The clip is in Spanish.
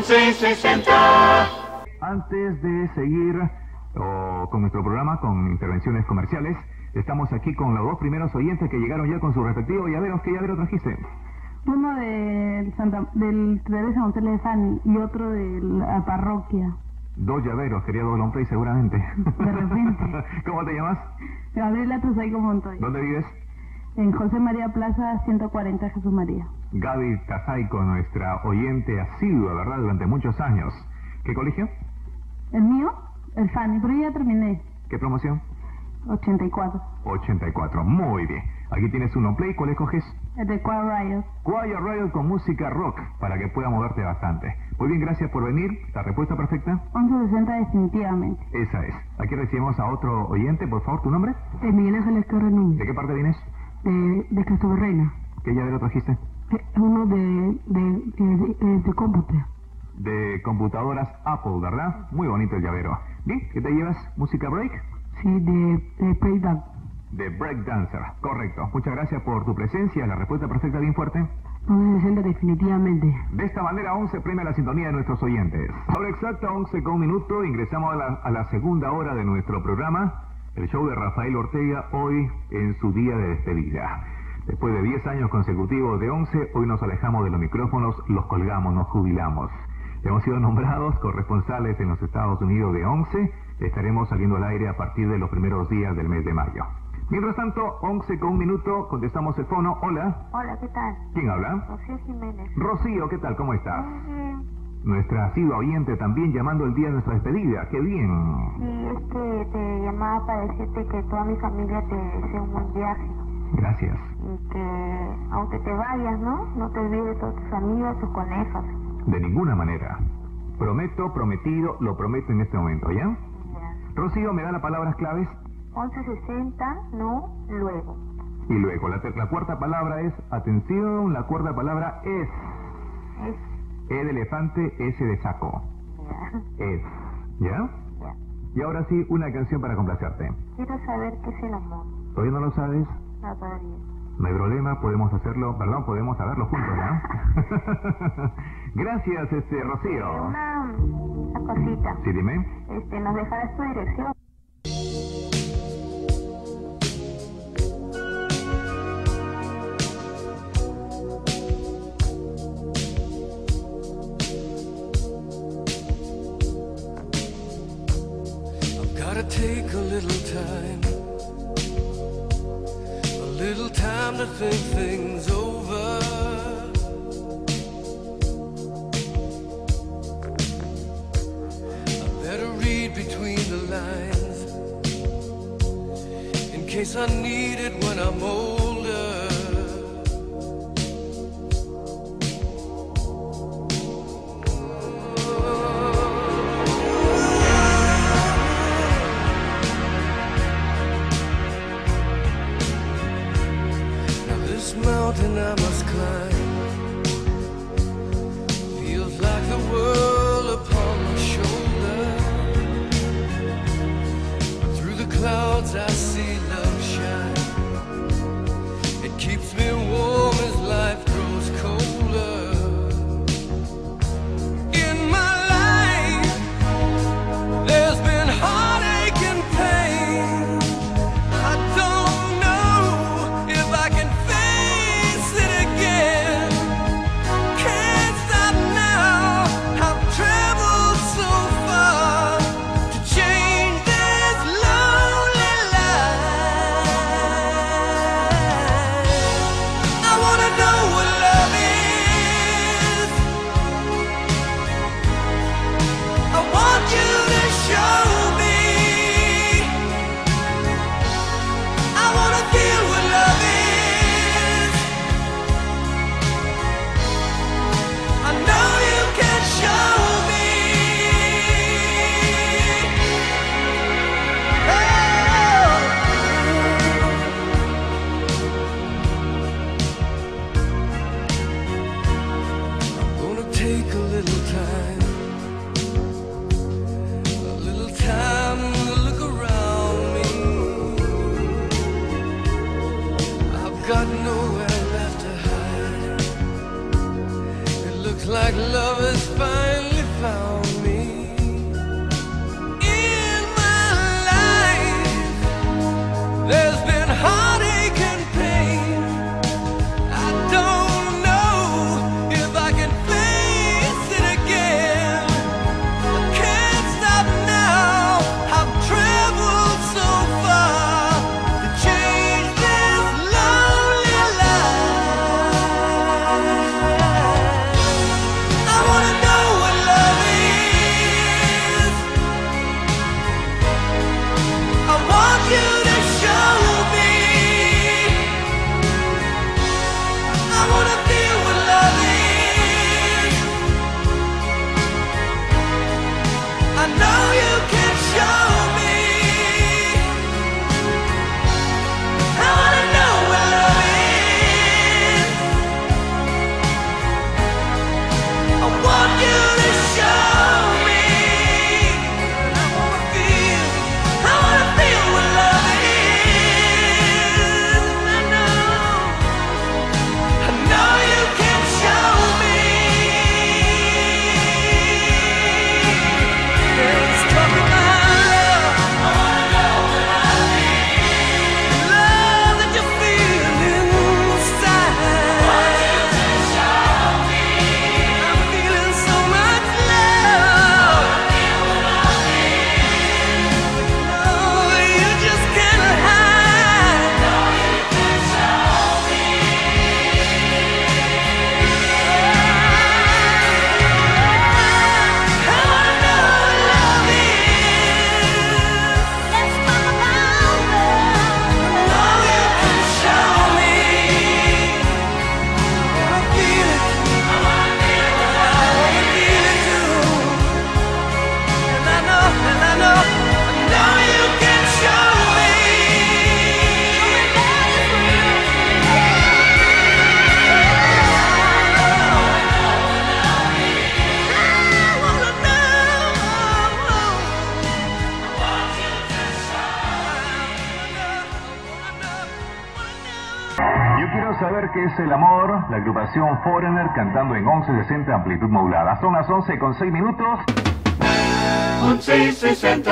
1160. Antes de seguir o, con nuestro programa con intervenciones comerciales, estamos aquí con los dos primeros oyentes que llegaron ya con su respectivo llaveros. ¿Qué llavero trajiste? Uno de Santa, del Teresa Monteles de Fan y otro de la parroquia. Dos llaveros, quería doble play seguramente. De repente. ¿Cómo te llamas? Gabriela Montoya. ¿Dónde vives? En José María Plaza 140 Jesús María. Gaby Tazaico, nuestra oyente asidua, ¿verdad? Durante muchos años. ¿Qué colegio? El mío, el Fanny, pero ya terminé. ¿Qué promoción? 84. 84. Muy bien. Aquí tienes un play. ¿Cuál escoges? El de Choir Riot. Choir Riot con música rock para que pueda moverte bastante. Muy bien, gracias por venir. ¿La respuesta perfecta? 1160 definitivamente. Esa es. Aquí recibimos a otro oyente. Por favor, ¿tu nombre? De Miguel Ángel Esquerra. ¿De qué parte vienes? De, de Cristóbal Reina. ¿Qué llavero trajiste? Eh, Uno de, de, de, de, de cómputo. De computadoras Apple, ¿verdad? Muy bonito el llavero. Bien, ¿qué te llevas? ¿Música break? Sí, de, de Breakdown. De Breakdancer. Correcto. Muchas gracias por tu presencia. La respuesta perfecta bien fuerte. 1160 definitivamente. De esta manera 11 premia la sintonía de nuestros oyentes. Ahora exacta 11 con un minuto ingresamos a la, a la segunda hora de nuestro programa, el show de Rafael Ortega hoy en su día de despedida. Después de 10 años consecutivos de 11, hoy nos alejamos de los micrófonos, los colgamos, nos jubilamos. Hemos sido nombrados corresponsales en los Estados Unidos de 11, estaremos saliendo al aire a partir de los primeros días del mes de mayo. Mientras tanto, 11 con un minuto, contestamos el fono. Hola, Hola, ¿qué tal? ¿quién habla? Rocío Jiménez. Rocío, ¿qué tal? ¿Cómo estás? Muy bien. Nuestra asidua oyente también llamando el día de nuestra despedida. ¡Qué bien! Sí, es que te llamaba para decirte que toda mi familia te desea un buen viaje Gracias. y que aunque te vayas, ¿no? No te olvides de todas tus amigas, tus conejas. De ninguna manera. Prometo, prometido, lo prometo en este momento, ¿ya? Ya. Rocío, ¿me da las palabras claves? 1160, no, luego. Y luego, la, la cuarta palabra es, atención, la cuarta palabra es, Es. E de elefante, S de saco. Es, ¿ya? ya. Y ahora sí, una canción para complacerte. Quiero saber qué es el amor. ¿Todavía no lo sabes? No, todavía. No hay problema, podemos hacerlo, perdón, podemos saberlo juntos, ¿ya? Gracias, este, Rocío. Una, una cosita. Sí, dime. Este, ¿Nos dejarás tu dirección? Take a little time, a little time to think things over. I better read between the lines in case I need it when I'm older. take a little time, a little time to look around me. I've got nowhere left to hide. It looks like love has finally found me. Quiero saber qué es el amor. La agrupación Foreigner cantando en 1160 amplitud modulada. Son las 11 con 6 minutos. 1160.